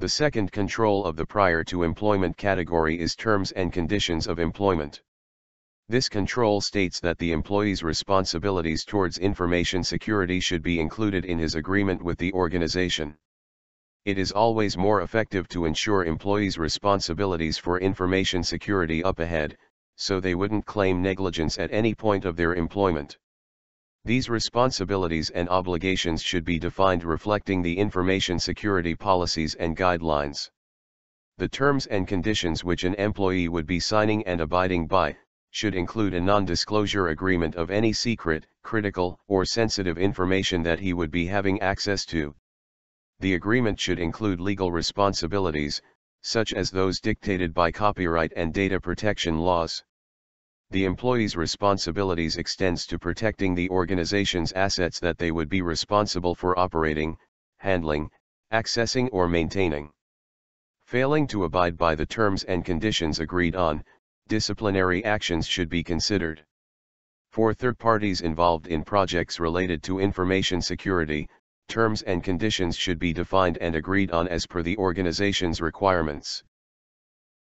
The second control of the prior to employment category is terms and conditions of employment. This control states that the employee's responsibilities towards information security should be included in his agreement with the organization. It is always more effective to ensure employees' responsibilities for information security up ahead, so they wouldn't claim negligence at any point of their employment. These responsibilities and obligations should be defined reflecting the information security policies and guidelines. The terms and conditions which an employee would be signing and abiding by, should include a non-disclosure agreement of any secret, critical, or sensitive information that he would be having access to. The agreement should include legal responsibilities, such as those dictated by copyright and data protection laws. The employee's responsibilities extends to protecting the organization's assets that they would be responsible for operating, handling, accessing or maintaining. Failing to abide by the terms and conditions agreed on, disciplinary actions should be considered. For third parties involved in projects related to information security, terms and conditions should be defined and agreed on as per the organization's requirements.